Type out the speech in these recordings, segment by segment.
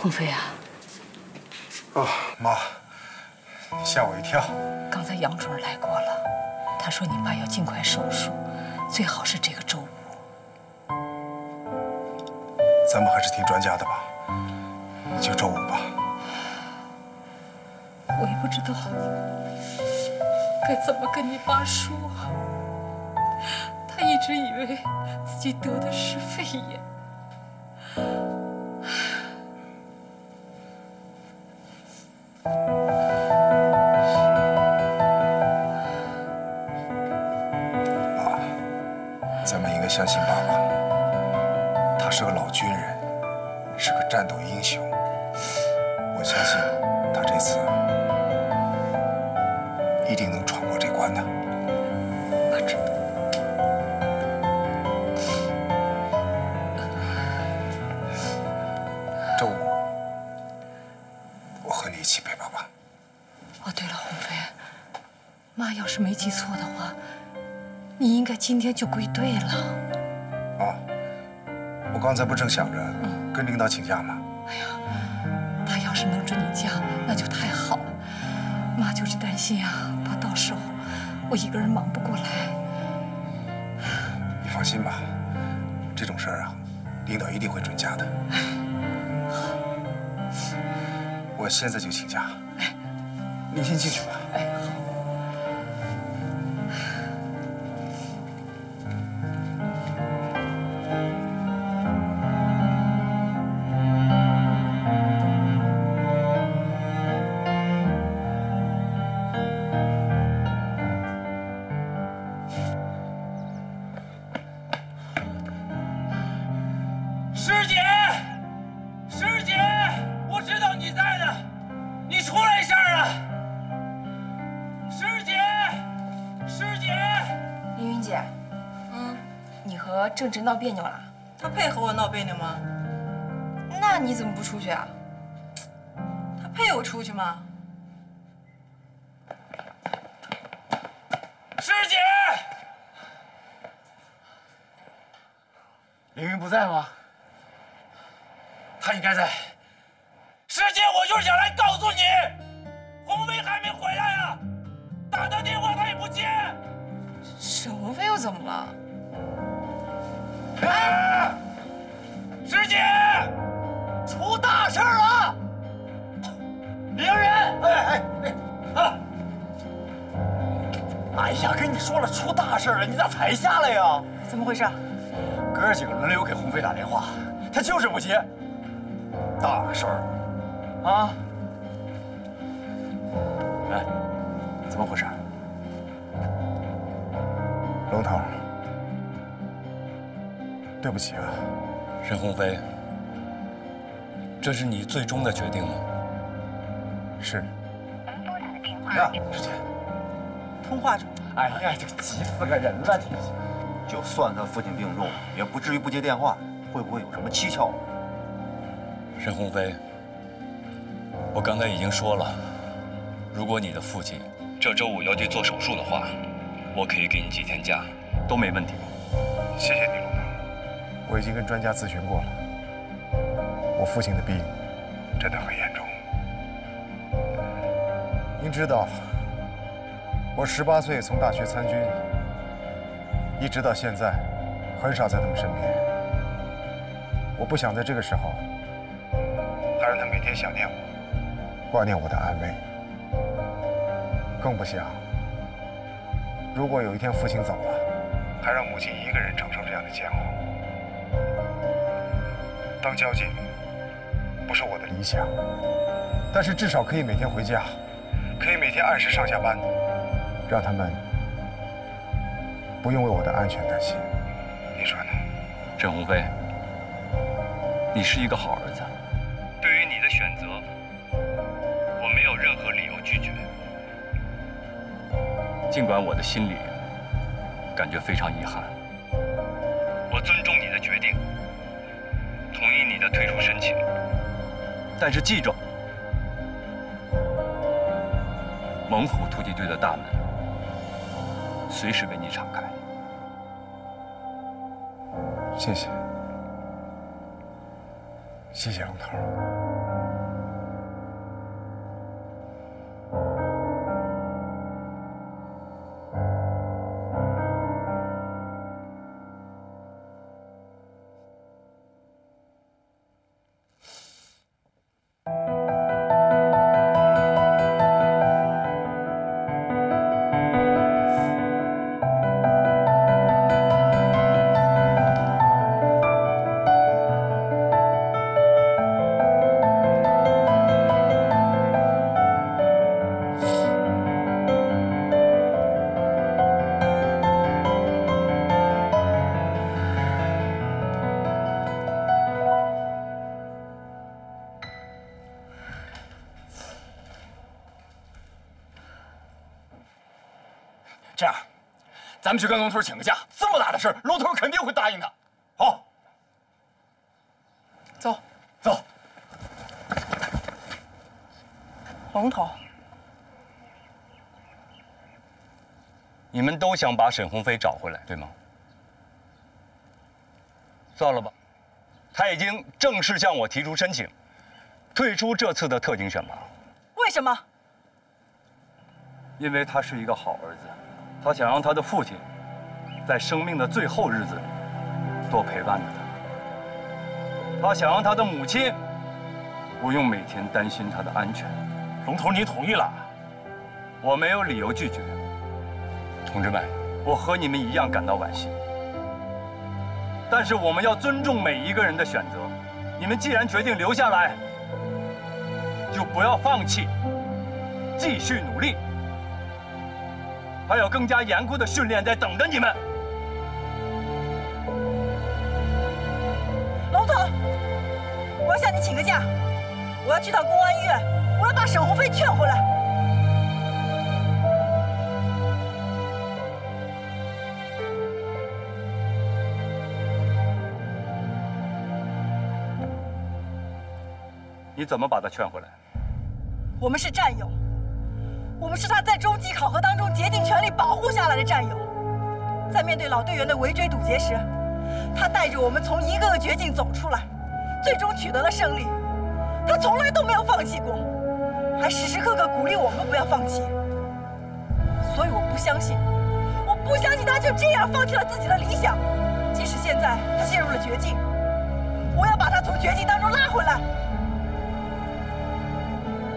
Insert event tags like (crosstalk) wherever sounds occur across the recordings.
鸿飞啊，啊，妈，吓我一跳。刚才杨主任来过了，他说你爸要尽快手术，最好是这个周五。咱们还是听专家的吧，就周五吧。我也不知道该怎么跟你爸说，他一直以为自己得的是肺炎。相信爸爸，他是个老军人，是个战斗英雄。我相信他这次一定能闯过这关的。我知道。周五，我和你一起陪爸爸。哦，对了，鸿飞，妈要是没记错的话，你应该今天就归队了。刚才不正想着跟领导请假吗？哎呀，他要是能准你假，那就太好了。妈就是担心啊，怕到时候我一个人忙不过来。你放心吧，这种事儿啊，领导一定会准假的。我现在就请假。哎，你先进去你和郑直闹别扭了？他配和我闹别扭吗？那你怎么不出去啊？他配我出去吗？师姐，凌云不在吗？他应该在。师姐，我就是想来告诉你，鸿飞还没回来啊！打他电话他也不接。沈鸿飞又怎么了？啊！师姐，出大事了！凌人，哎哎哎，啊！哎呀，跟你说了出大事了，你咋才下来呀？怎么回事？哥几个轮流给鸿飞打电话，他就是不接。大事儿啊！哎，怎么回事？龙头，对不起啊。任鸿飞，这是你最终的决定吗？是。呀，师姐，通话中。哎呀，这急死个人了！这就算他父亲病重，也不至于不接电话。会不会有什么蹊跷？任鸿飞，我刚才已经说了，如果你的父亲这周五要去做手术的话，我可以给你几天假，都没问题。谢谢你。我已经跟专家咨询过了，我父亲的病真的很严重。您知道，我十八岁从大学参军，一直到现在，很少在他们身边。我不想在这个时候，还让他每天想念我，挂念我的安危。更不想，如果有一天父亲走了，还让母亲一个人承受这样的煎熬。当交警不是我的理想，但是至少可以每天回家，可以每天按时上下班，让他们不用为我的安全担心。你说呢？郑鸿飞，你是一个好儿子。对于你的选择，我没有任何理由拒绝。尽管我的心里感觉非常遗憾，但是记住，猛虎突击队的大门随时为你敞开。谢谢，谢谢龙头。们去跟龙头请个假。这么大的事儿，龙头肯定会答应的。好，走，走。龙头，你们都想把沈鸿飞找回来，对吗？算了吧，他已经正式向我提出申请，退出这次的特警选拔。为什么？因为他是一个好儿子，他想让他的父亲在生命的最后日子里多陪伴着他。他想让他的母亲不用每天担心他的安全。龙头，您同意了？我没有理由拒绝。同志们，我和你们一样感到惋惜。但是我们要尊重每一个人的选择。你们既然决定留下来，就不要放弃，继续努力。还有更加严酷的训练在等着你们。要去趟公安医院。我要把沈鸿飞劝回来。你怎么把他劝回来？我们是战友，我们是他在终极考核当中竭尽全力保护下来的战友。在面对老队员的围追堵截时，他带着我们从一个个绝境走出来，最终取得了胜利。他从来都没有放弃过。还时时刻刻鼓励我们不要放弃，所以我不相信，我不相信他就这样放弃了自己的理想。即使现在他陷入了绝境，我要把他从绝境当中拉回来。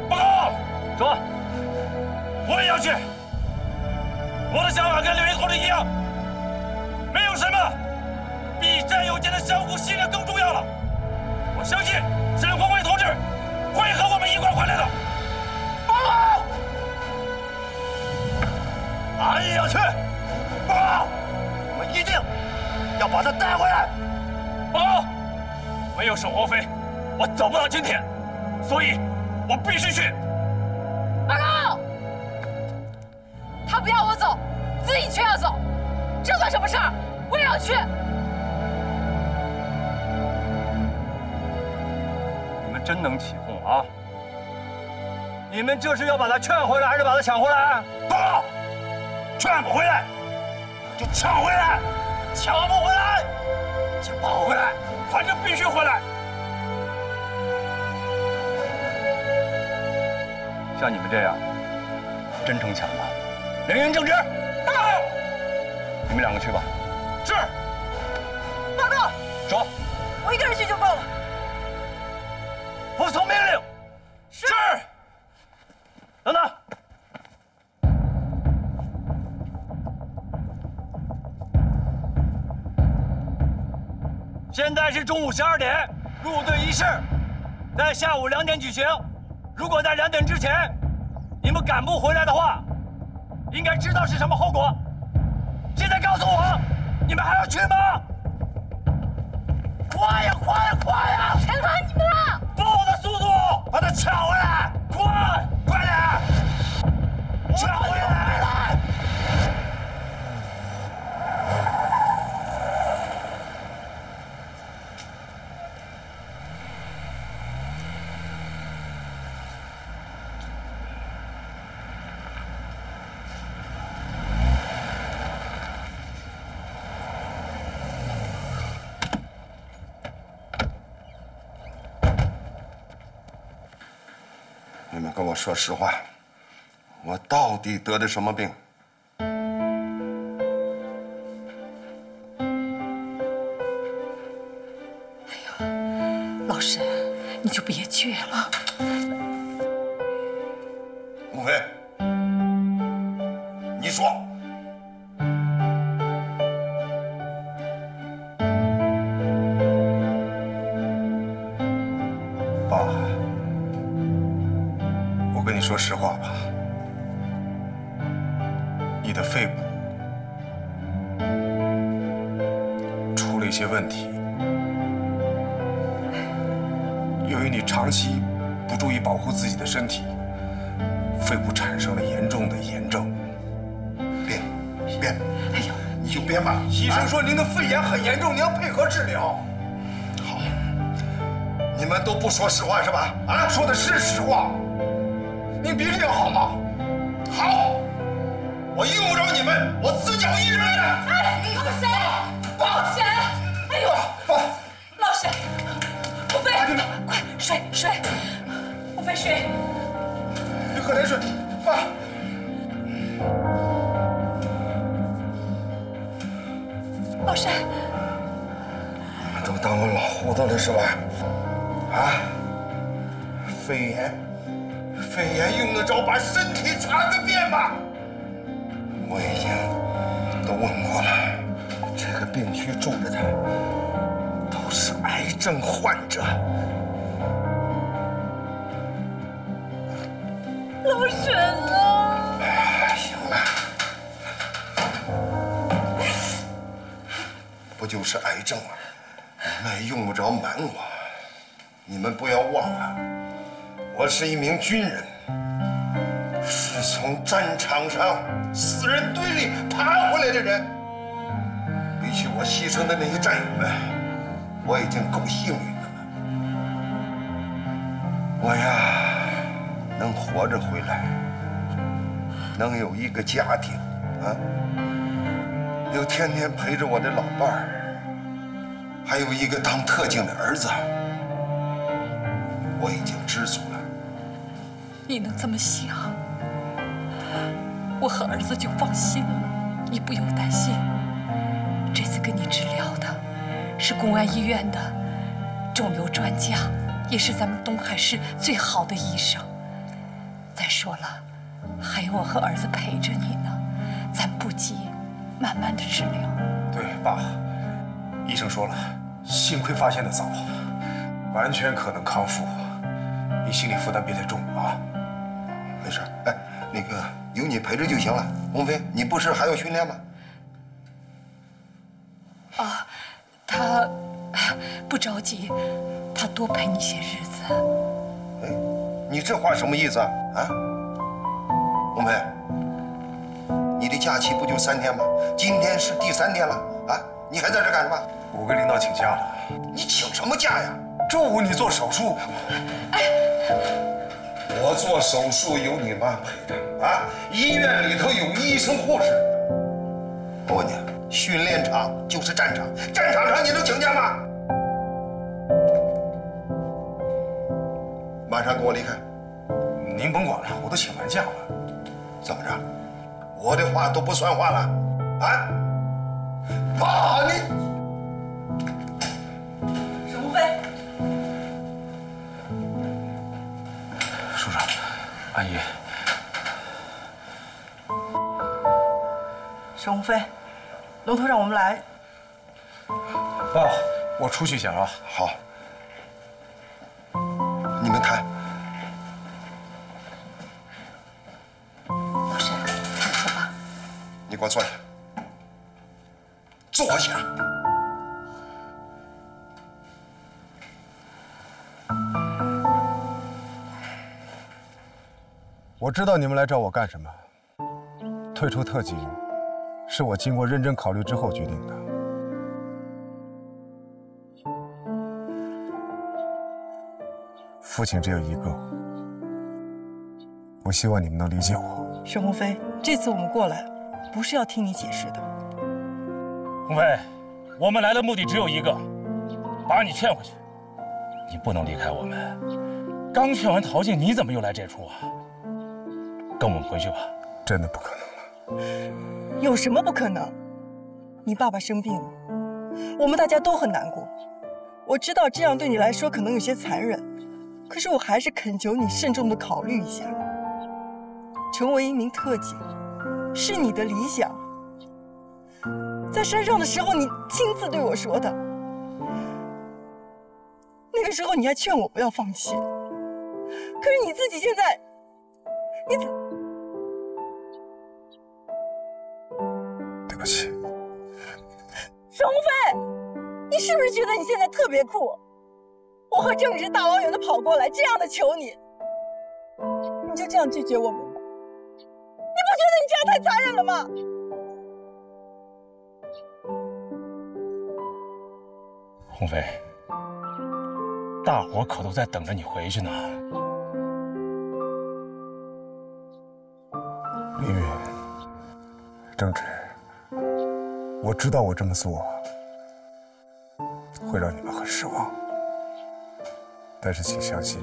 报告，说，我也要去。我的想法跟刘云同志一样，没有什么比战友间的相互信任更重要了。我相信沈鸿辉同志会和我们一块回来的。报告俺也要去，报告，我们一定要把他带回来。报告，没有沈鸿飞，我走不到今天，所以我必须去。报告，他不要我走，自己却要走，这算什么事儿？我也要去。真能起哄啊！你们这是要把他劝回来，还是把他抢回来？报告。劝不回来，就抢回来；抢不回来，就跑回来。反正必须回来。像你们这样，真成抢了。人员正直，报告。你们两个去吧。是。报告。说。我一个人去就够了。服从命令。是。等等。现在是中午十二点，入队仪式在下午两点举行。如果在两点之前你们赶不回来的话，应该知道是什么后果。现在告诉我，你们还要去吗？快呀，快呀，快呀！抢回来，快，快点，抢回来！你们跟我说实话，我到底得的什么病？说实话吧，你的肺部出了一些问题，由于你长期不注意保护自己的身体。肺部产生了严重的炎症，别，别。哎呦，你就别吧。医生说您的肺炎很严重，您要配合治疗。好，你们都不说实话是吧？啊，说的是实话。别这样好吗？好，我用不着你们，我自缴一人的。哎，老沈，老沈，哎呦，老沈，吴飞，快水水，吴飞水，你喝点水，爸。老沈，你们都当我老糊涂了是吧？啊，肺炎，用得着把身体查个遍吗？我已经都问过了，这个病区住着的都是癌症患者。老沈啊！行了，不就是癌症吗？你们也用不着瞒我。你们不要忘了，我是一名军人，从战场上死人堆里爬回来的人。比起我牺牲的那些战友们，我已经够幸运的了。我呀，能活着回来，能有一个家庭，啊，有天天陪着我的老伴儿，还有一个当特警的儿子，我已经知足了。你能这么想，我和儿子就放心了。你不用担心，这次给你治疗的是公安医院的肿瘤专家，也是咱们东海市最好的医生。再说了，还有我和儿子陪着你呢，咱不急，慢慢的治疗。对，爸，医生说了，幸亏发现的早，完全可能康复。你心理负担别太重啊。没事，哎，那个有你陪着就行了。鸿飞，你不是还要训练吗？啊，他不着急，他多陪你些日子。哎，你这话什么意思啊？啊，鸿飞，你的假期不就三天吗？今天是第三天了啊，你还在这干什么？我跟领导请假了。你请什么假呀？周五你做手术。我做手术有你妈陪着啊！医院里头有医生护士。我问你，训练场就是战场，战场上你能请假吗？马上跟我离开。您甭管了，我都请完假了。怎么着？我的话都不算话了？啊？爸，你阿姨，沈鸿飞，龙头让我们来。爸，我出去一下啊。好，你们谈。老沈，看书吧。你给我坐下。坐下。我知道你们来找我干什么。退出特警，是我经过认真考虑之后决定的。父亲只有一个，我希望你们能理解我。沈鸿飞，这次我们过来，不是要听你解释的。鸿飞，我们来的目的只有一个，把你劝回去。你不能离开我们。刚劝完陶静，你怎么又来这出啊？跟我们回去吧。真的不可能了。有什么不可能？你爸爸生病了，我们大家都很难过。我知道这样对你来说可能有些残忍，可是我还是恳求你慎重的考虑一下。成为一名特警，是你的理想。在山上的时候，你亲自对我说的。那个时候你还劝我不要放弃，可是你自己现在，你对不起。鸿飞你是不是觉得你现在特别酷？我和郑志大老远的跑过来这样的求你你就这样拒绝我们你不觉得你这样太残忍了吗？鸿飞大伙可都在等着你回去呢。明玉郑志我知道我这么做会让你们很失望，但是请相信，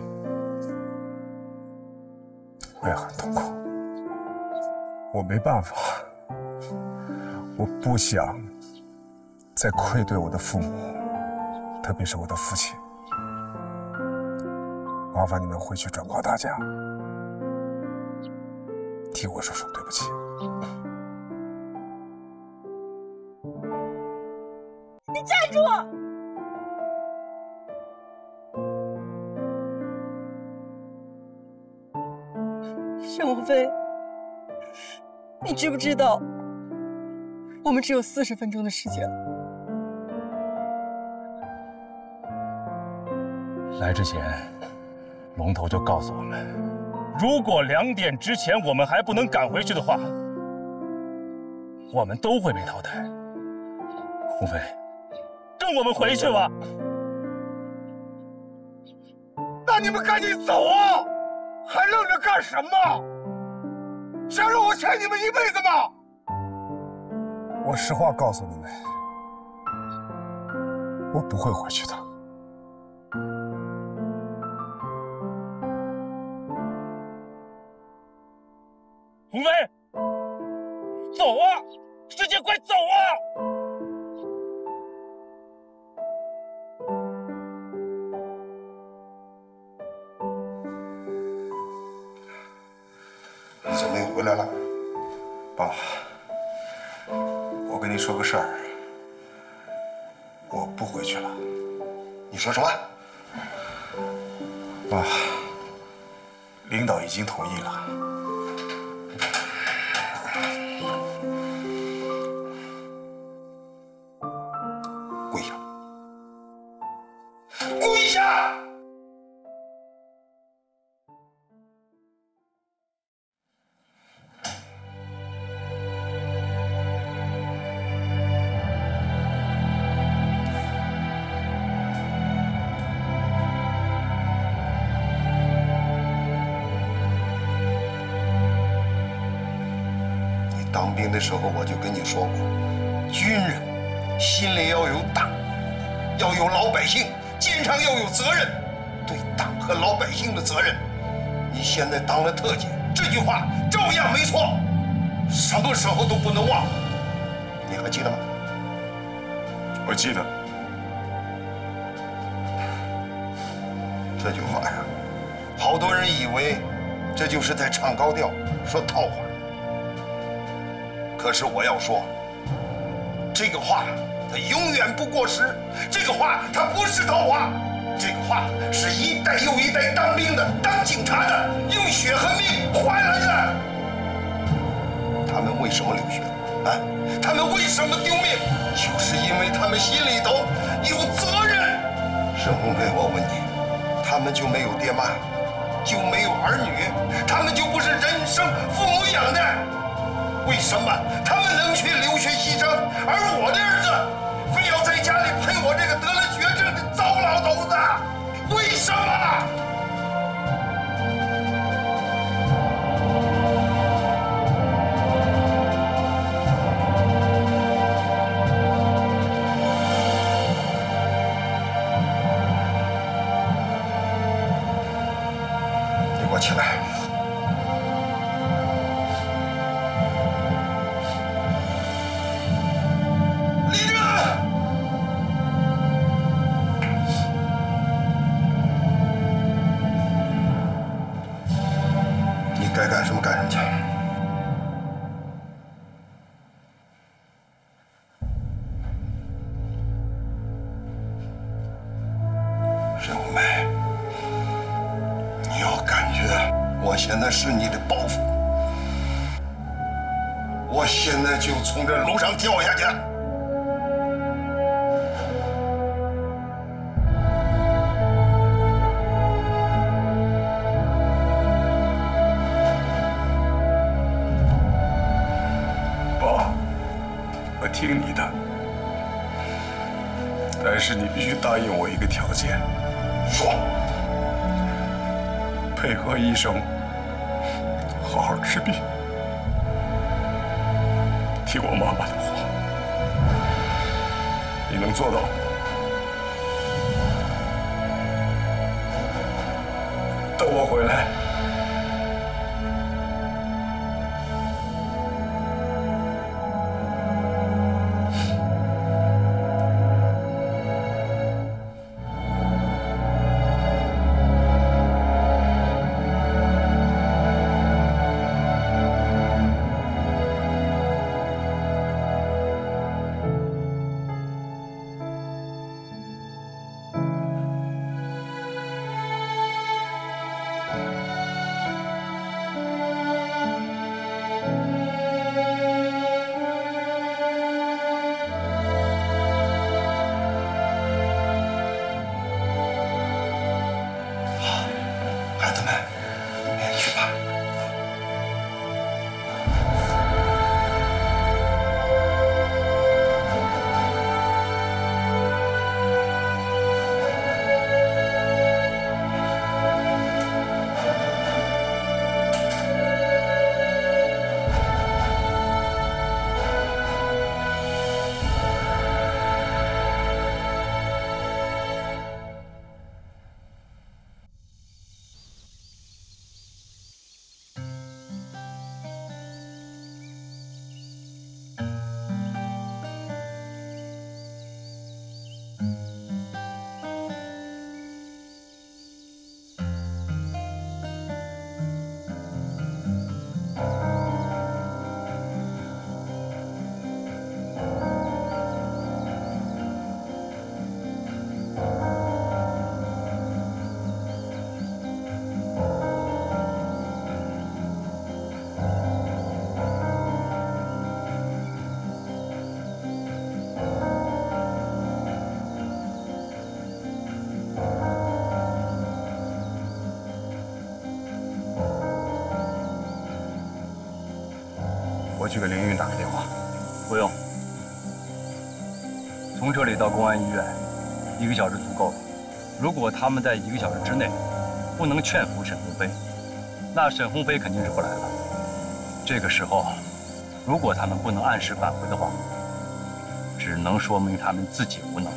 我也很痛苦。我没办法，我不想再愧对我的父母，特别是我的父亲。麻烦你们回去转告大家。替我说声对不起。知不知道，我们只有四十分钟的时间了。来之前，龙头就告诉我们，如果两点之前我们还不能赶回去的话，我们都会被淘汰。鸿飞，跟我们回去吧。那你们赶紧走啊！还愣着干什么？想让我欠你们一辈子吗？我实话告诉你们，我不会回去的。鸿飞，当兵的时候，我就跟你说过，军人心里要有党，要有老百姓，肩上要有责任，对党和老百姓的责任。你现在当了特警，这句话照样没错，什么时候都不能忘。你还记得吗？我记得。这句话呀，好多人以为这就是在唱高调，说套话。可是我要说，这个话它永远不过时，这个话它不是套话，这个话是一代又一代当兵的、当警察的用血和命换来的。他们为什么流血？啊？他们为什么丢命？就是因为他们心里头有责任。沈鸿飞，我问你。他们就没有爹妈，就没有儿女，他们就不是人生父母养的。为什么他们能去留学西征，而我的儿子非要在家里陪我这个得了绝症的糟老头子？为什么？听你的，但但是你必须答应我一个条件，说，配合医生，好好治病，听我妈妈的话，你能做到吗？等我回来。去给凌云打个电话。不用，从这里到公安医院，一个小时足够了。如果他们在一个小时之内不能劝服沈鸿飞，那沈鸿飞肯定是不来了。这个时候，如果他们不能按时返回的话，只能说明他们自己无能。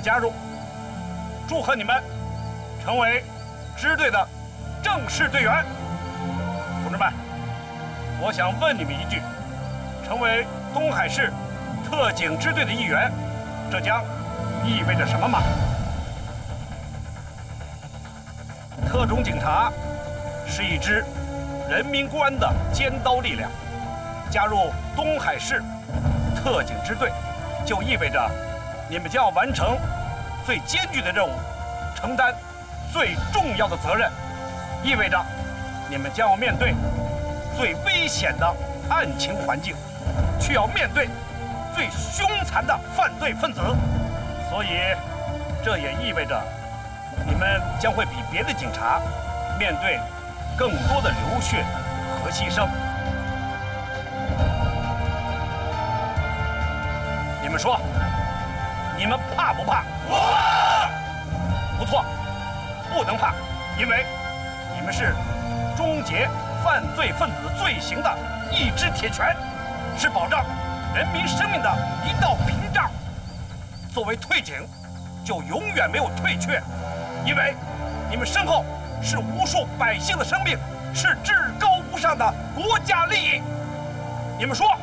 加入，祝贺你们成为支队的正式队员。同志们，我想问你们一句：成为东海市特警支队的一员，这将意味着什么吗？特种警察是一支人民公安的尖刀力量，加入东海市特警支队，就意味着你们将要完成最艰巨的任务，承担最重要的责任，意味着你们将要面对最危险的案情环境，却要面对最凶残的犯罪分子，所以这也意味着你们将会比别的警察面对更多的流血和牺牲。你们说，你们怕不怕？不怕。不错，不能怕，因为你们是终结犯罪分子罪行的一支铁拳，是保障人民生命的一道屏障。作为退警，就永远没有退却，因为你们身后是无数百姓的生命，是至高无上的国家利益。你们说，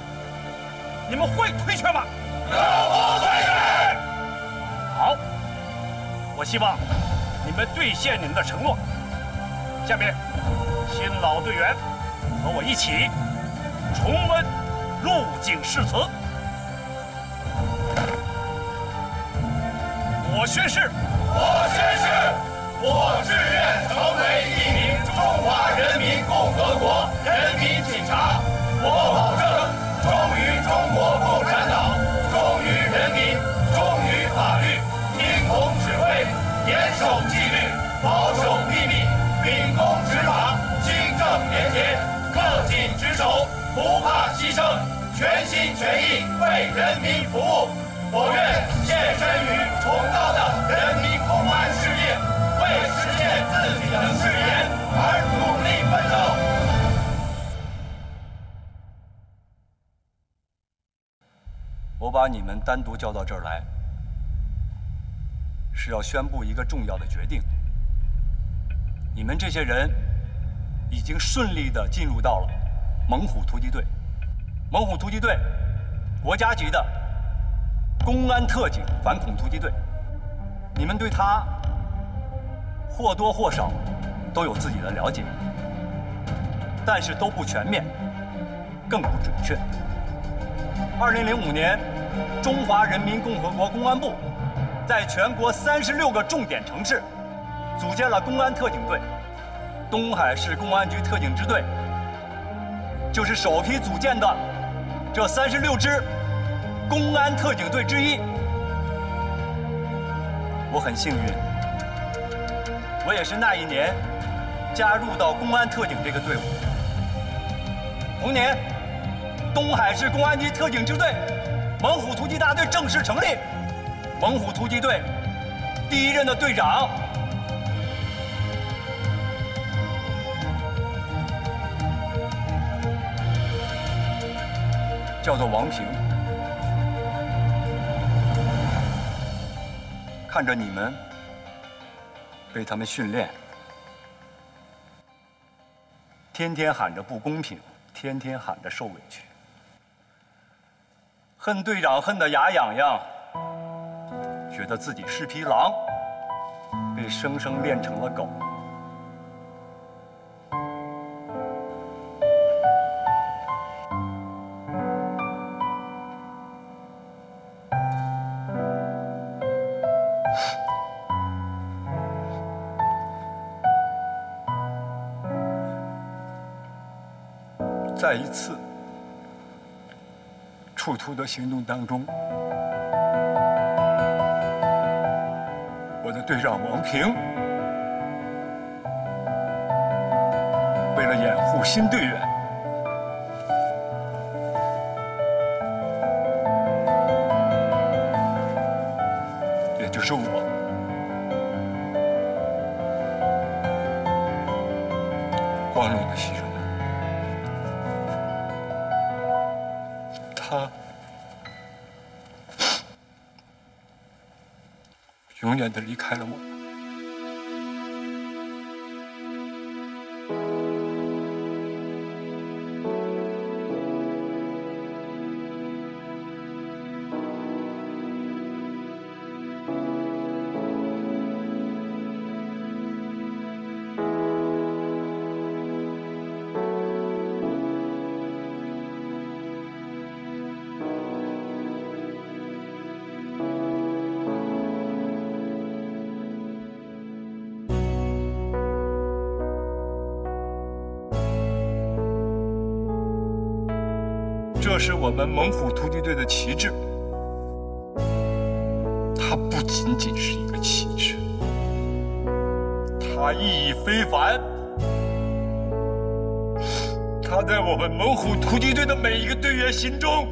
你们会退却吗？永不退却。我希望你们兑现你们的承诺。下面，新老队员和我一起重温入警誓词。我宣誓，我宣誓，我志愿成为一名中华人民共和国人民警察。我保证怕牺牲，全心全意为人民服务。我愿献身于崇高的人民公安事业，为实现自己的誓言而努力奋斗。我把你们单独叫到这儿来，是要宣布一个重要的决定。你们这些人已经顺利地进入到了猛虎突击队。猛虎突击队，国家级的公安特警反恐突击队。你们对他或多或少都有自己的了解，但是都不全面，更不准确。二零零五年，中华人民共和国公安部在全国三十六个重点城市组建了公安特警队，东海市公安局特警支队就是首批组建的这三十六支公安特警队之一。我很幸运，我也是那一年加入到公安特警这个队伍。同年。东海市公安局特警支队猛虎突击大队正式成立，猛虎突击队第一任的队长叫做王平。看着你们被他们训练，天天喊着不公平，天天喊着受委屈。恨队长恨得牙痒痒，觉得自己是匹狼，被生生练成了狗。再一次。处突的行动当中，我的队长王平为了掩护新队员，远的离开了我。是我们猛虎突击队的旗帜，它不仅仅是一个旗帜，它意义非凡。它在我们猛虎突击队的每一个队员心中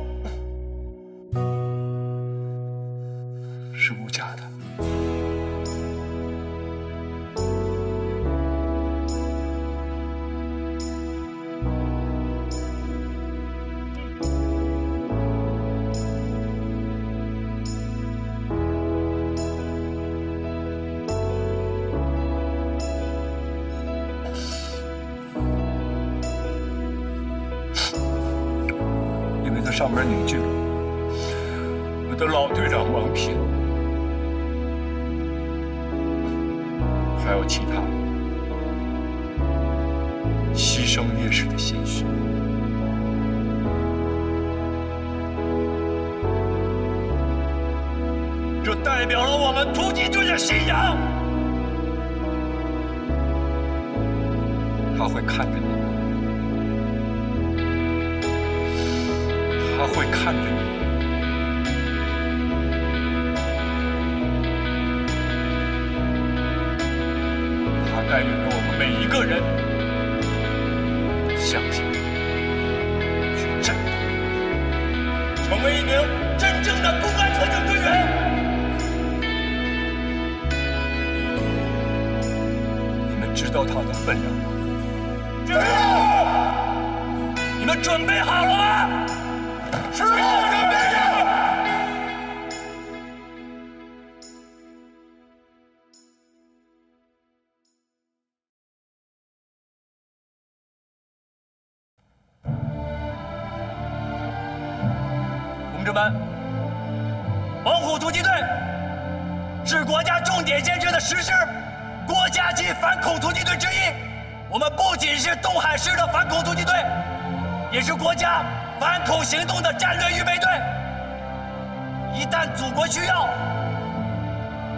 祖国需要，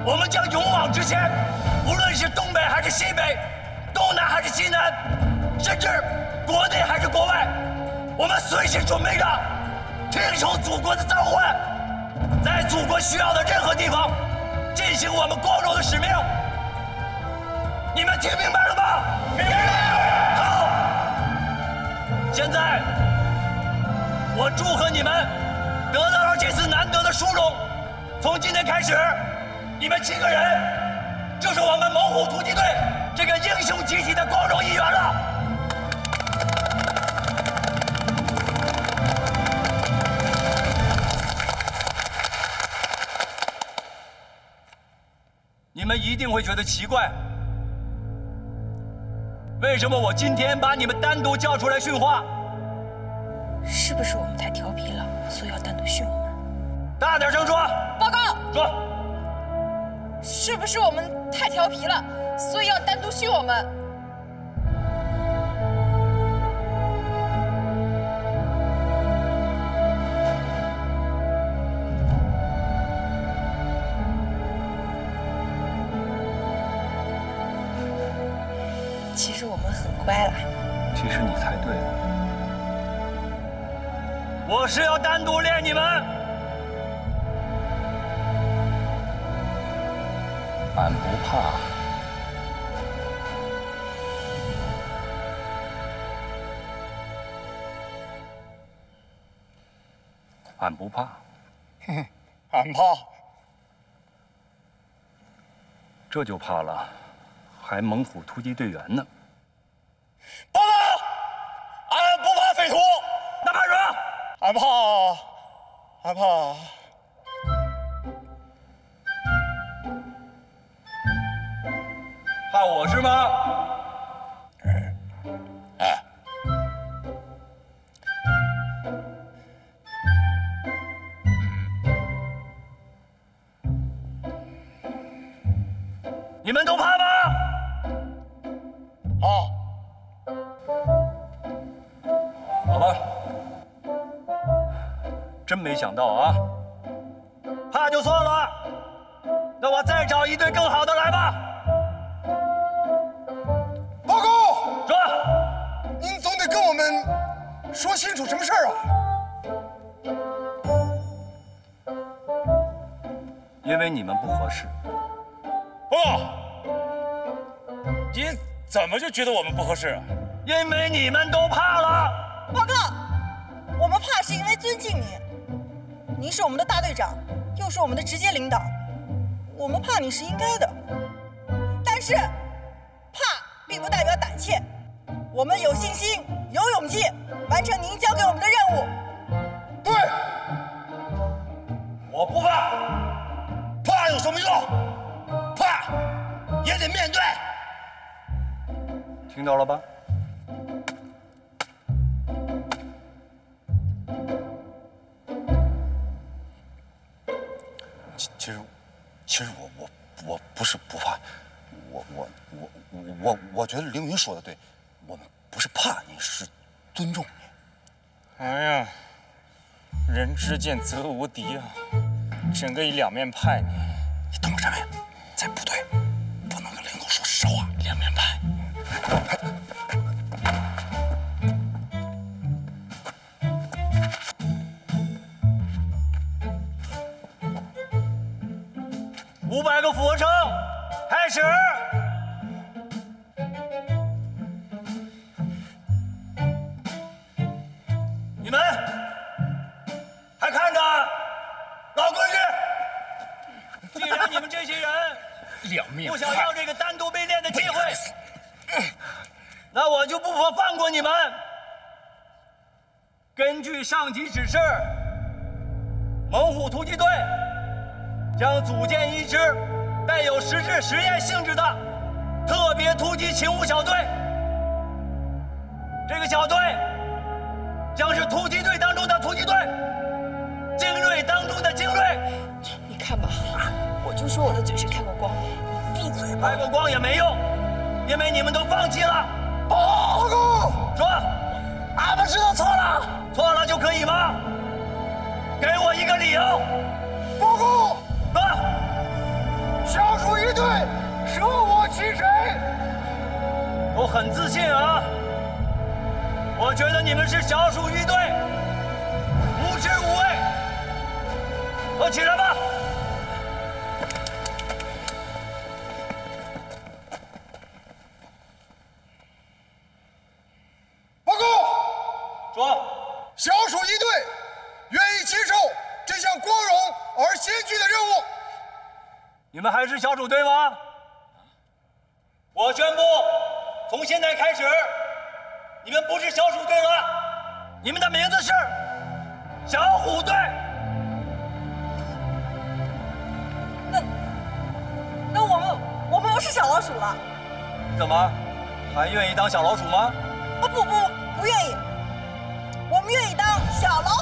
我们将勇往直前。无论是东北还是西北，东南还是西南，甚至国内还是国外，我们随时准备着听从祖国的召唤，在祖国需要的任何地方进行我们光荣的使命。你们听明白了吗？明白。好，现在我祝贺你们得到了这次难得的殊荣。从今天开始，你们七个人就是我们猛虎突击队这个英雄集体的光荣一员了。你们一定会觉得奇怪，为什么我今天把你们单独叫出来训话？是不是我们太调皮了，所以要单独训我们？大点声说！报告，说，是不是我们太调皮了，所以要单独训我们？其实我们很乖啦。其实你猜对了，我是要单独俺不怕。俺不怕，哼，(laughs) 俺怕。这就怕了，还猛虎突击队员呢。报告，俺不怕匪徒，那怕什么？俺怕，俺怕，怕我是吗？哎，你们都怕吗？好，好吧，真没想到啊！怕就算了，那我再找一对更好的来吧。说清楚什么事儿啊？因为你们不合适。不，你怎么就觉得我们不合适啊？因为你们都怕了。报告，我们怕是因为尊敬您，您是我们的大队长，又是我们的直接领导，我们怕你是应该的。但是，怕并不代表胆怯，我们有信心、完成您交给我们的任务。对，我不怕，怕有什么用？怕也得面对。听到了吧？其其实，其实我我我不是不怕，我我我我我觉得凌云说的对，我们不是怕你，是尊重你。哎呀，人之间责无敌啊，整个一两面派。你懂什么呀？在部队不能跟领导说实话，两面派。都起来吧。怎么，还愿意当小老鼠吗？啊不不不愿意，我们愿意当小老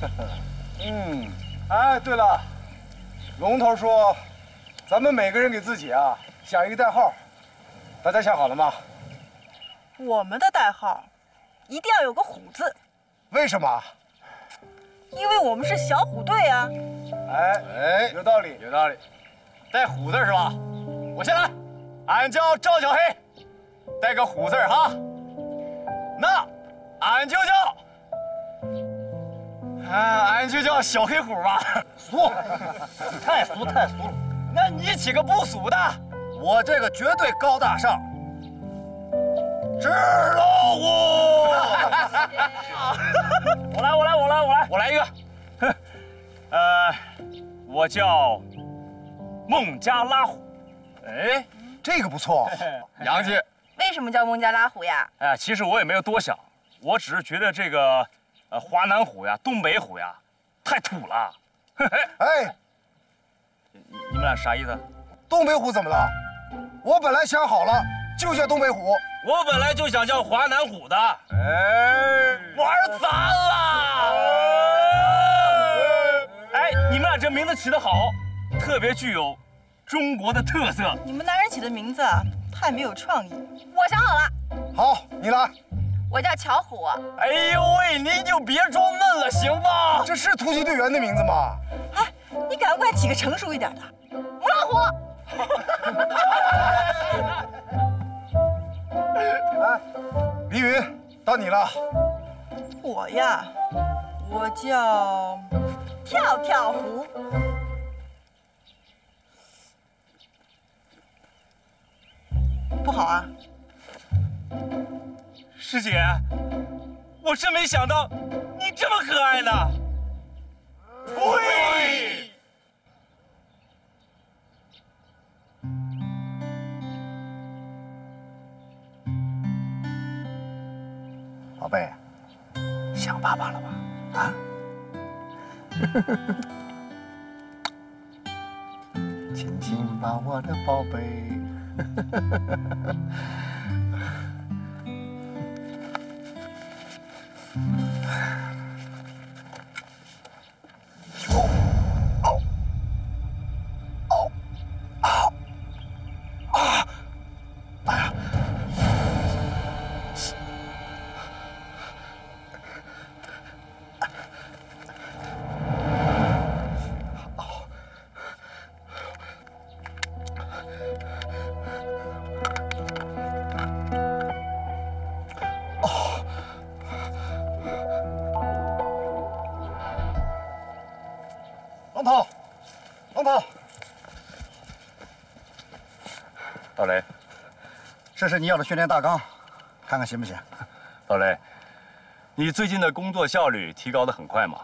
(laughs) 嗯，哎，对了，龙头说，咱们每个人给自己啊想一个代号，大家想好了吗？我们的代号一定要有个虎字，为什么？因为我们是小虎队啊。哎哎，有道理，有道理，带虎字是吧？我先来，俺叫赵小黑，带个虎字哈。那俺就叫，啊，俺就叫小黑虎吧。俗，太俗太俗了。那你起个不俗的，我这个绝对高大上。纸老虎。我来，我来，我来，我来，我来一个。哼，呃，我叫孟加拉虎。哎，这个不错，(laughs) 洋气。为什么叫孟加拉虎呀？哎，其实我也没有多想，我只是觉得这个，呃，华南虎呀、东北虎呀，太土了。(laughs) 哎，你你们俩啥意思？东北虎怎么了？我本来想好了，就叫东北虎。我本来就想叫华南虎的。哎，玩砸了！哎，你们俩这名字起得好，特别具有中国的特色。你们男人起的名字啊，太没有创意。我想好了，好，你来。我叫巧虎。哎呦喂，您就别装嫩了，行吧？这是突击队员的名字吗？哎，你赶快起个成熟一点的。母老虎。哎，李云，到你了。我呀，我叫跳跳虎。不好啊。师姐，我真没想到你这么可爱呢。喂。宝贝，想爸爸了吧？啊？亲亲吧，我的宝贝。这是你要的训练大纲，看看行不行？老雷，你最近的工作效率提高的很快嘛？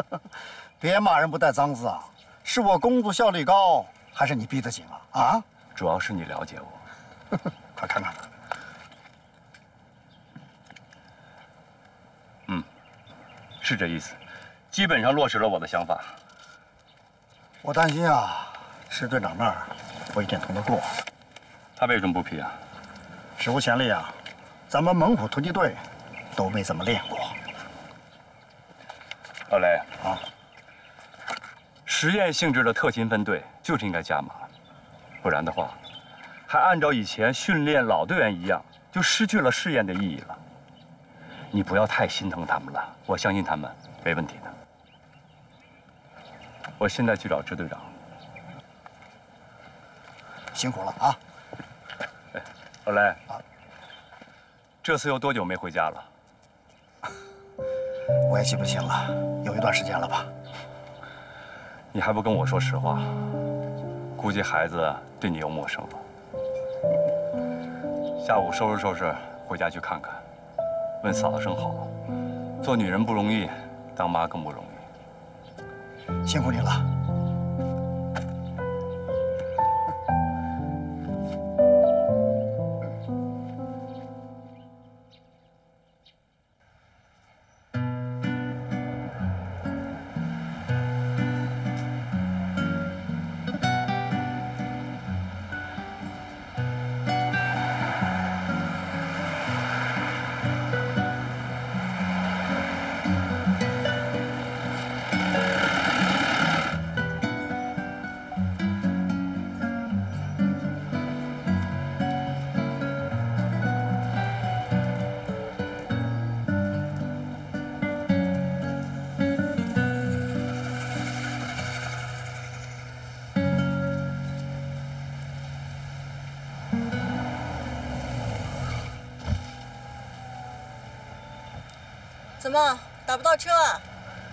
(laughs) 别骂人不带脏字啊！是我工作效率高，还是你逼得紧啊？啊？主要是你了解我。(laughs) 快看看。嗯，是这意思，基本上落实了我的想法。我担心啊，石队长那儿不一定通得过。他为什么不批啊？史无前例啊！咱们猛虎突击队都没怎么练过。老雷啊，实验性质的特勤分队就是应该加码，不然的话，还按照以前训练老队员一样，就失去了试验的意义了。你不要太心疼他们了，我相信他们没问题的。我现在去找支队长。辛苦了啊！哎，老雷，这次有多久没回家了？我也记不清了，有一段时间了吧。你还不跟我说实话，估计孩子对你又陌生了。下午收拾收拾，回家去看看，问嫂子声好。做女人不容易，当妈更不容易。辛苦你了。怎么打不到车啊？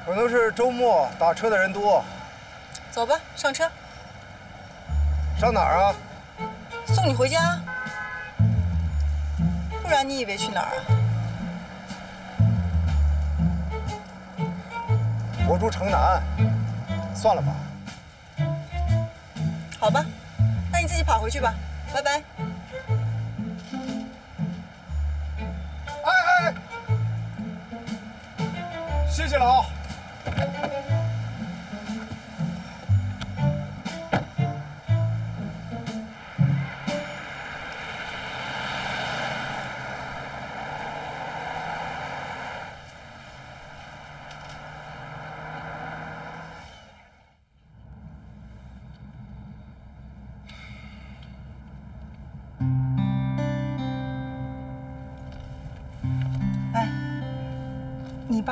可能是周末打车的人多。走吧，上车。上哪儿啊？送你回家。不然你以为去哪儿啊？我住城南，算了吧。好吧，那你自己跑回去吧。拜拜。谢谢了啊。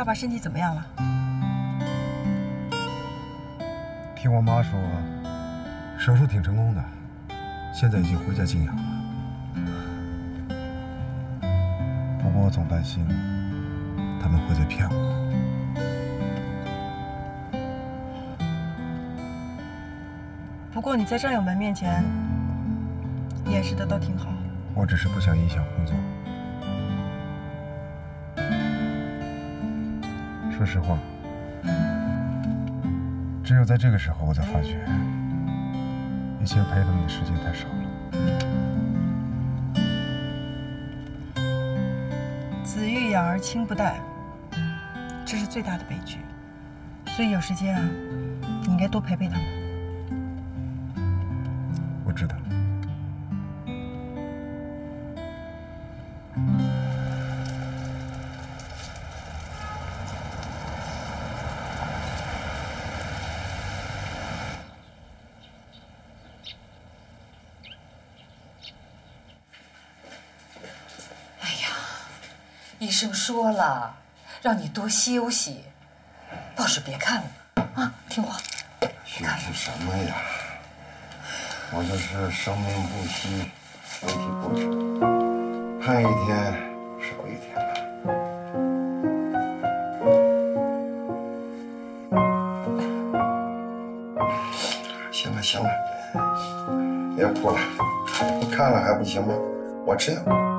爸爸身体怎么样了？听我妈说，手术挺成功的，现在已经回家静养了。不过我总担心他们会在骗我。不过你在战友们面前掩饰的倒挺好。我只是不想影响工作。说实话，只有在这个时候，我才发觉以前陪他们的时间太少了。子欲养而亲不待，这是最大的悲剧。所以有时间啊，你应该多陪陪他们。医生说了，让你多休息，倒是别看了啊，听话。休息什么呀？我就是生命不息，身体不止，盼一天少一天行了行了，别哭了，不看了还不行吗？我吃药。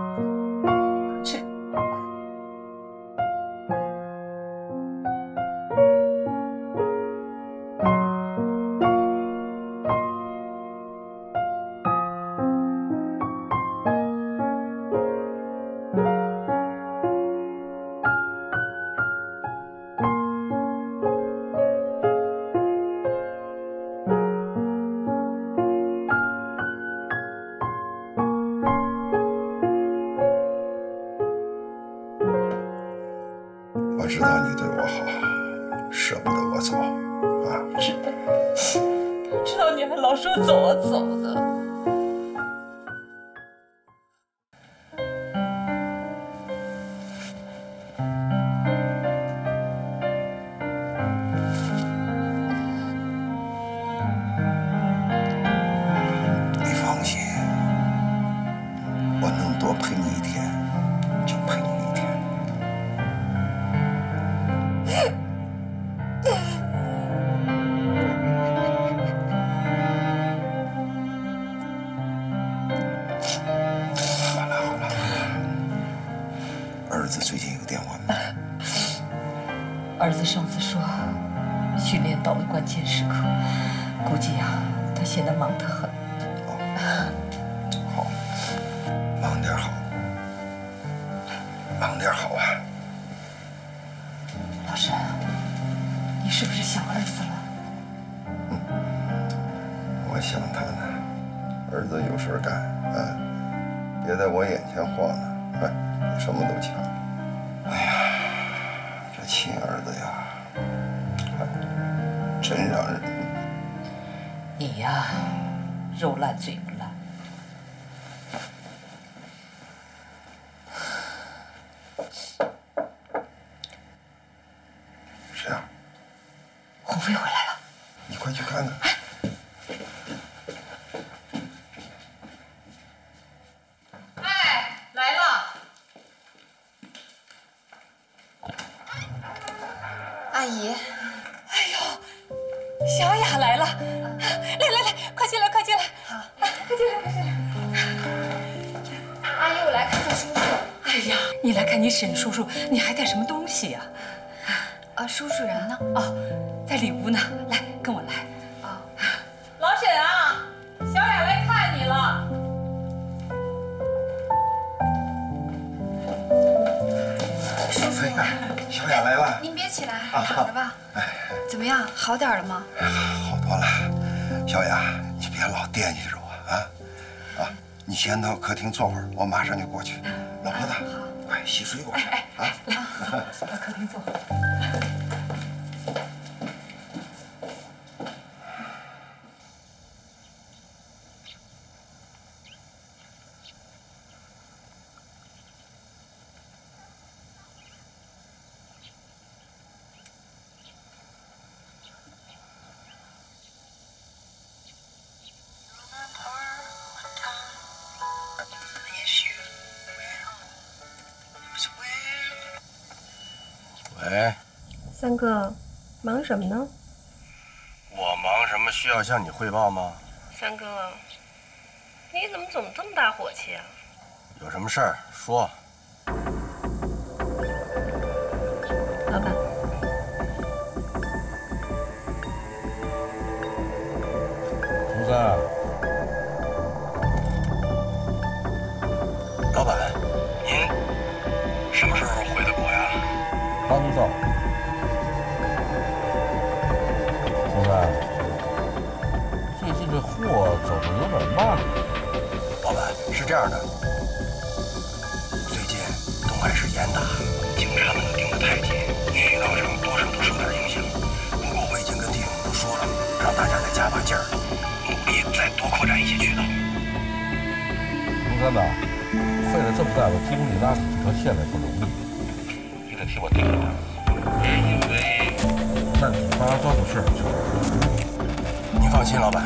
姨，哎呦，小雅来了，来来来，快进来，快进来。好，快进来，快进来。阿姨，我来看看叔叔。哎呀，你来看你沈叔叔，你还带什么东西呀？啊，叔叔人呢？哦，在里屋呢。来，跟我来。躺着吧。哎，怎么样，好点了吗？好多了。小雅，你别老惦记着我啊！啊，你先到客厅坐会儿，我马上就过去。老婆子，快洗水果去啊！到客厅坐。三哥，忙什么呢？我忙什么？需要向你汇报吗？三哥，你怎么总这么大火气啊？有什么事儿说。样的，最近东海市严打，警察们都盯得太紧，渠道上多少都受点影响。不过我已经跟弟兄们都说了，让大家再加把劲儿，努力再多扩展一些渠道。龙三呐，费了这么大的精力拉出这条线来不容易，你得替我顶着。别因为那你发招的事儿就您放心，老板。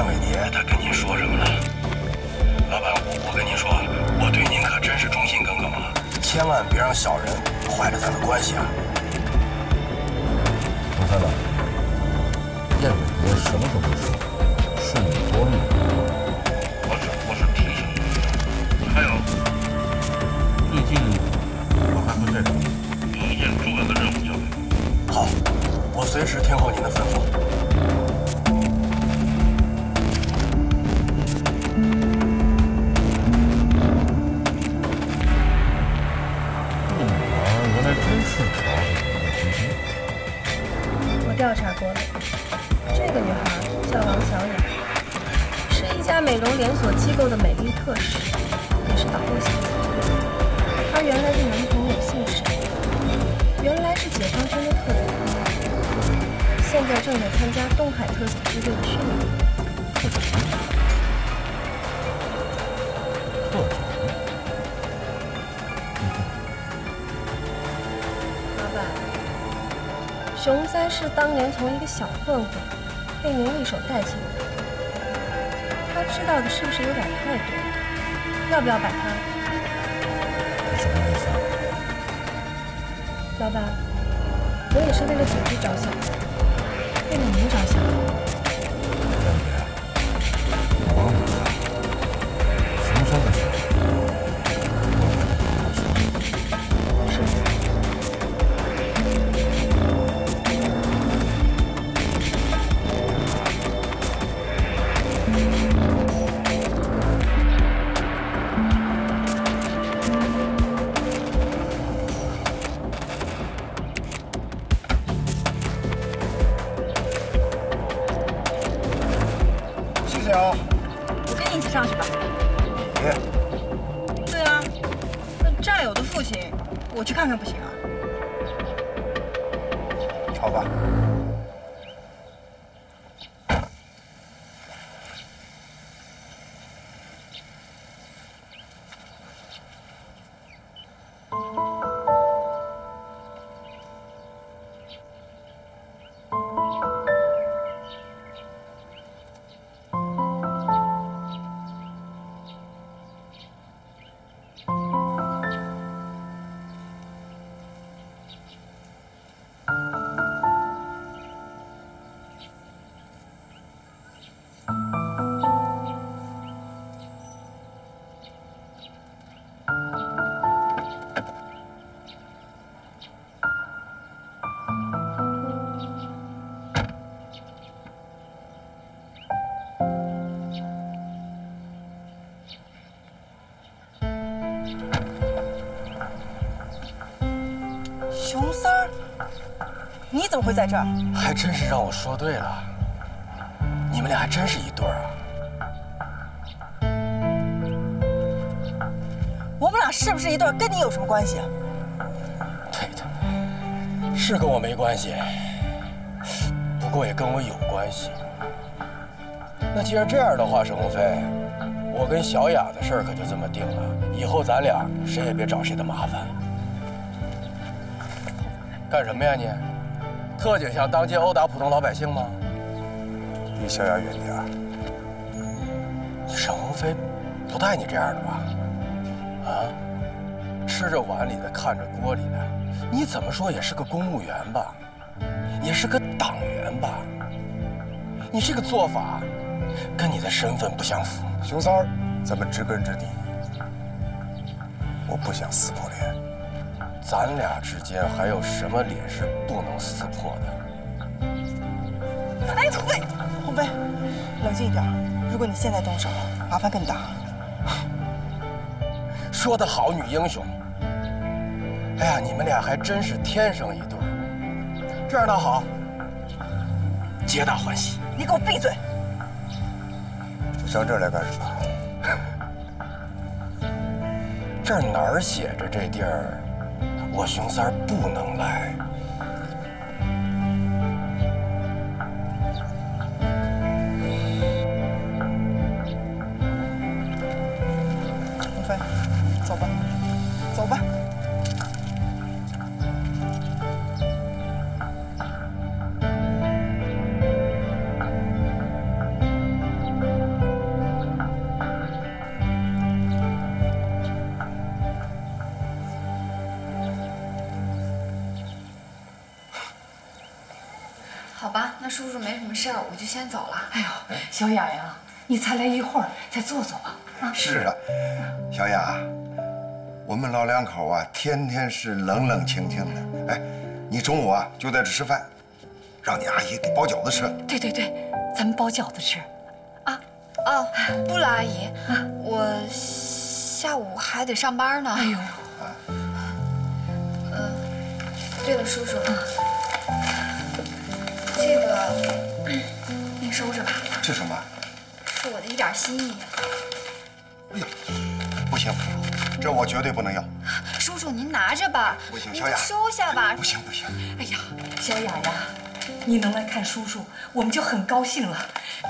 燕尾蝶他跟您说什么了？老板，我我跟您说，我对您可真是忠心耿耿啊，千万别让小人坏了咱的关系啊！洪三呐，燕尾蝶什么都没说，是你多虑。我只不过是提醒你。还有，最近我还会再有一件重要的任务交给你。好，我随时听候您的吩咐。调查过了，这个女孩叫王小雅，是一家美容连锁机构的美丽特使，也是导购小姐。她原来的男朋友姓沈，原来是解放军的特种兵，现在正在参加东海特种部队的训练。熊三是当年从一个小混混被您一手带进来的，他知道的是不是有点太多？要不要把他？你什么意思啊？老板，我也是为了组织着想，为了您着想。熊三儿，你怎么会在这儿？还真是让我说对了，你们俩还真是一对儿啊！我们俩是不是一对儿，跟你有什么关系？啊对的，是跟我没关系，不过也跟我有关系。那既然这样的话，沈鸿飞，我跟小雅的事儿可就这么定了，以后咱俩谁也别找谁的麻烦。干什么呀你？特警想当街殴打普通老百姓吗？离小雅远点儿。沈鸿飞不带你这样的吧？啊？吃着碗里的，看着锅里的，你怎么说也是个公务员吧？也是个党员吧？你这个做法跟你的身份不相符。熊三儿，咱们知根知底，我不想撕破脸。咱俩之间还有什么脸是不能撕破的？哎，冷静一点。如果你现在动手，麻烦更大。(laughs) 说得好，女英雄。哎呀，你们俩还真是天生一对。这样倒好，皆大欢喜。你给我闭嘴！你上这儿来干什么？(laughs) 这儿哪儿写着这地儿？我熊三儿不能来。先走了。哎呦，小雅呀，你才来一会儿，再坐坐吧。啊，是啊，小雅，我们老两口啊，天天是冷冷清清的。哎，你中午啊就在这吃饭，让你阿姨给包饺子吃。对对对，咱们包饺子吃。啊哦，不了，阿姨，我下午还得上班呢。哎呦，呃，对了，叔叔，这个您收着吧，这什么？是我的一点心意。不行，这我绝对不能要。叔叔，您拿着吧，不行，小雅，收下吧。不行不行。哎呀，小雅呀，你能来看叔叔，我们就很高兴了。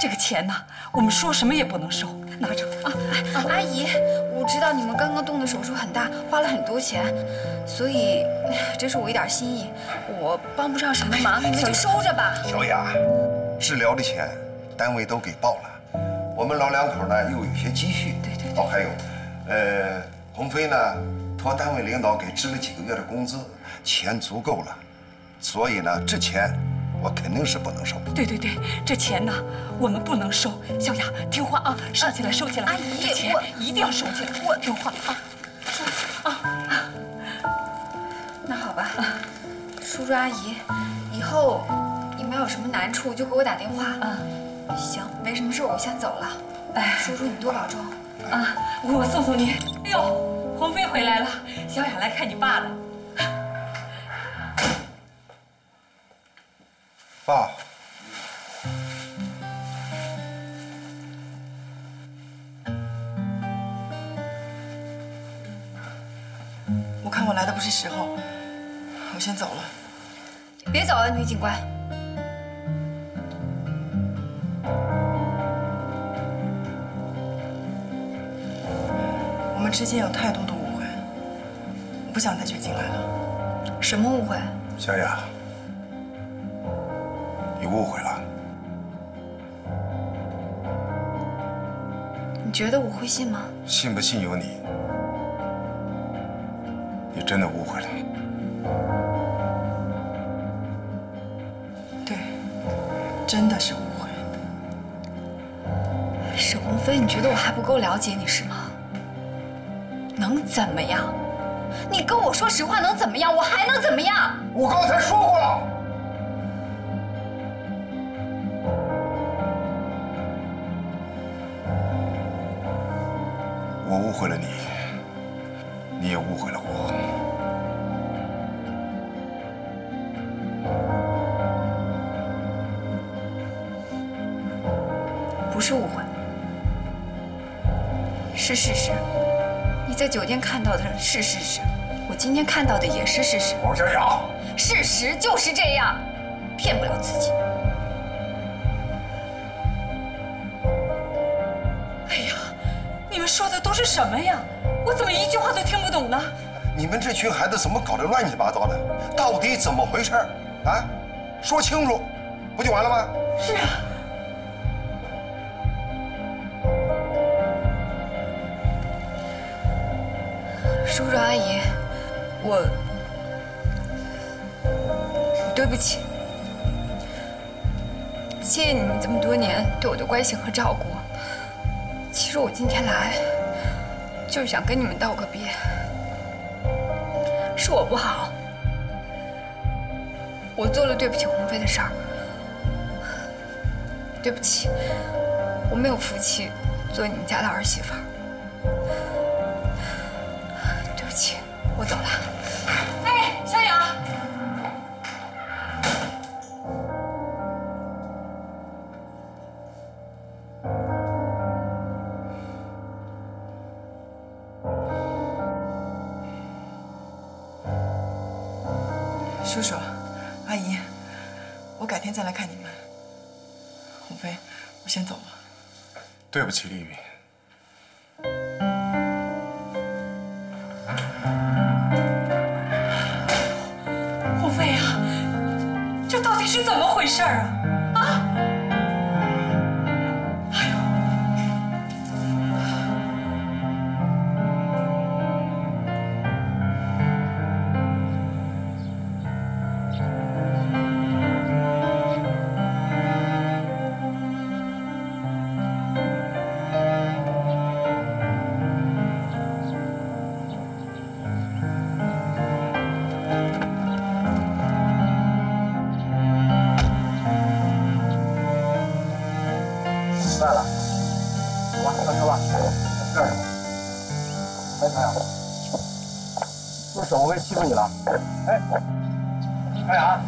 这个钱呢，我们说什么也不能收，拿着啊。哎，阿姨，我知道你们刚刚动的手术很大，花了很多钱，所以这是我一点心意，我帮不上什么忙，你们就收着吧。小雅，治疗的钱单位都给报了，我们老两口呢又有些积蓄。对对哦，还有，呃，鸿飞呢托单位领导给支了几个月的工资，钱足够了，所以呢这钱我肯定是不能收。对对对，这钱呢，我们不能收。小雅，听话啊，收起来，收起来。阿姨这钱我一定要收起来。我听话啊，收啊。那好吧，叔叔阿姨，以后你们有什么难处就给我打电话。嗯，行，没什么事，我先走了。哎，叔叔你多保重。啊，我送送你。哎呦，鸿飞回来了，小雅来看你爸了。爸，我看我来的不是时候，我先走了。别走了，女警官。们之间有太多的误会，我不想再卷进来了。什么误会？小雅，你误会了。你觉得我会信吗？信不信由你。你真的误会了。对，真的是误会。沈鸿飞，你觉得我还不够了解你是吗？能怎么样？你跟我说实话能怎么样？我还能怎么样？我刚才说过了。我误会了你，你也误会了我。不是误会，是事实。你在酒店看到的是事实，我今天看到的也是事实。王小雅，事实就是这样，骗不了自己。哎呀，你们说的都是什么呀？我怎么一句话都听不懂呢？你们这群孩子怎么搞得乱七八糟的？到底怎么回事啊？说清楚，不就完了吗？是啊。叔叔阿姨，我对不起，谢谢你们这么多年对我的关心和照顾。其实我今天来就是想跟你们道个别，是我不好，我做了对不起鸿飞的事儿，对不起，我没有福气做你们家的儿媳妇儿是不是沈鸿飞欺负你了？哎，小雅。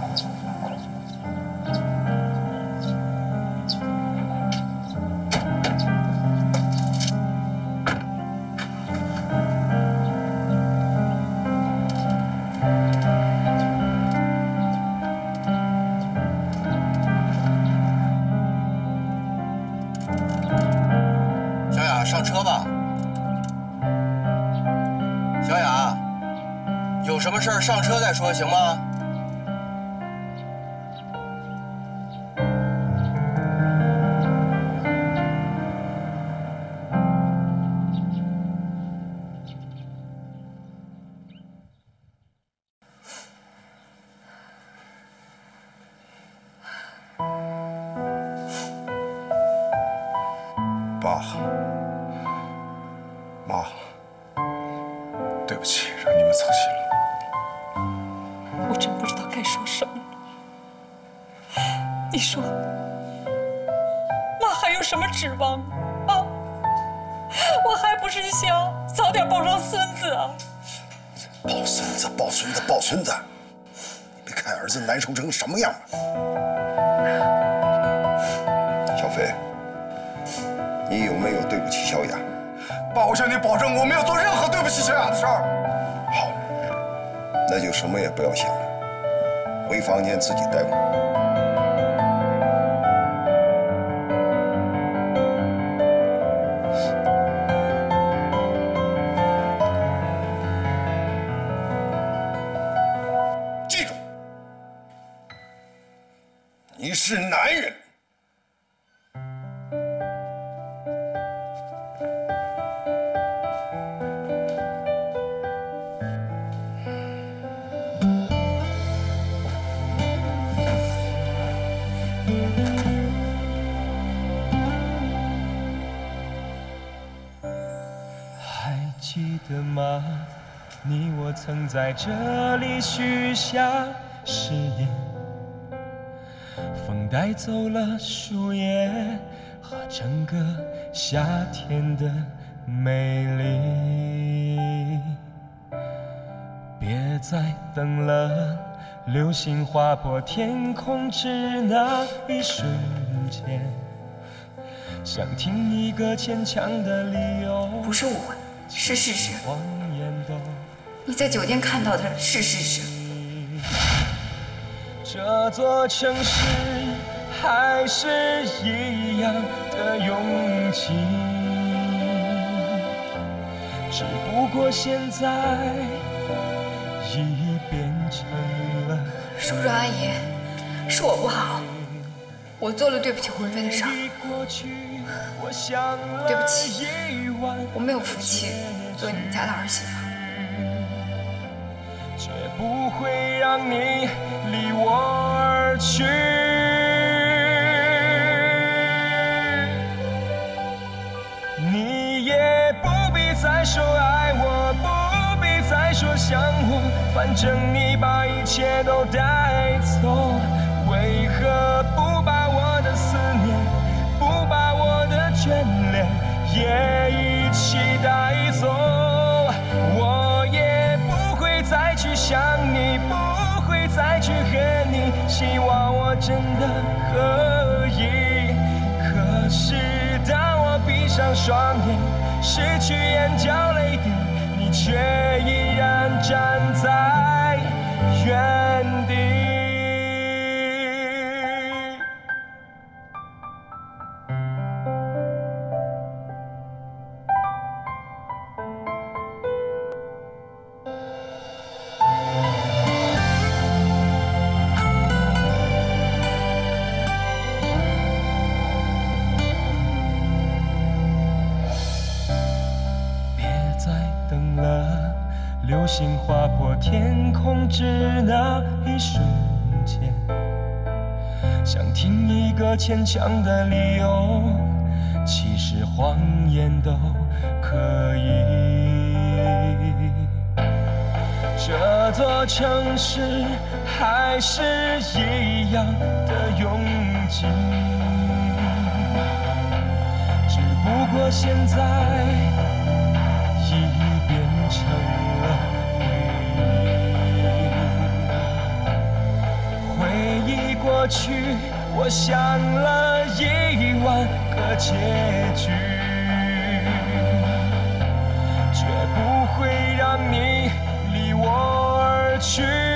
上车再说，行吗？曾在这里许下誓言，风带走了树叶和整个夏天的美丽。别再等了，流星划破天空，只那一瞬间。想听一个牵强的理由，不是误会，是事实。你在酒店看到的是事实。这座城市还是一样的拥挤，只不过现在已变成了。叔叔阿姨，是我不好，我做了对不起鸿飞的事儿。对不起，我没有福气做你们家的儿媳妇。绝不会让你离我而去。你也不必再说爱我，不必再说想我，反正你把一切都带走，为何不把我的思念，不把我的眷恋也一起带走？想你，不会再去恨你，希望我真的可以。可是当我闭上双眼，失去眼角泪滴，你却依然站在原地。天空，只那一瞬间。想听一个牵强的理由，其实谎言都可以。这座城市还是一样的拥挤，只不过现在过去，我想了一万个结局，绝不会让你离我而去。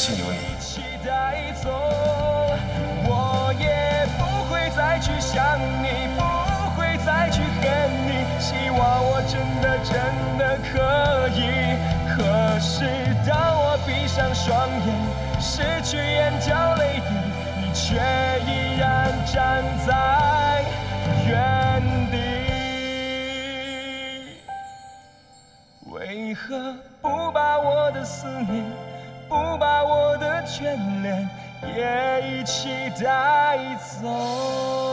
信不信由你。期带走，我也不会再去想你，不会再去恨你，希望我真的真的可以。可是当我闭上双眼，失去眼角泪点，你却依然站在原地。为何不把我的思念，不把我的眷恋也一起带走？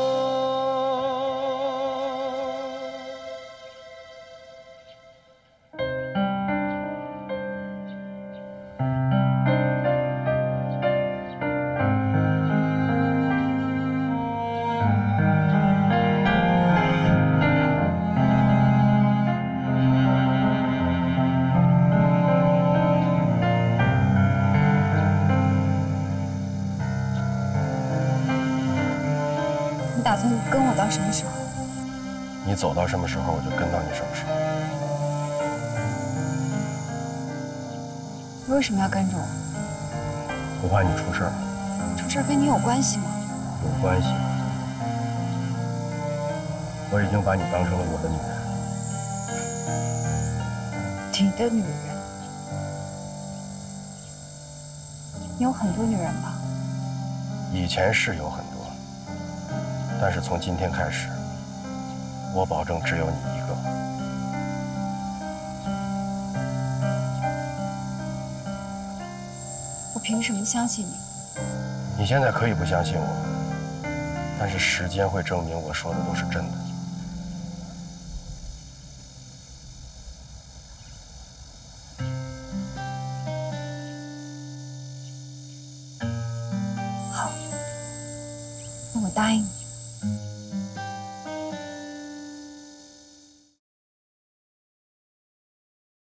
走到什么时候，我就跟到你什么时候。你为什么要跟着我？我怕你出事儿。出事儿跟你有关系吗？有关系。我已经把你当成了我的女人。你的女人？你有很多女人吧？以前是有很多，但是从今天开始，我保证只有你一个。我凭什么相信你？你现在可以不相信我，但是时间会证明我说的都是真的。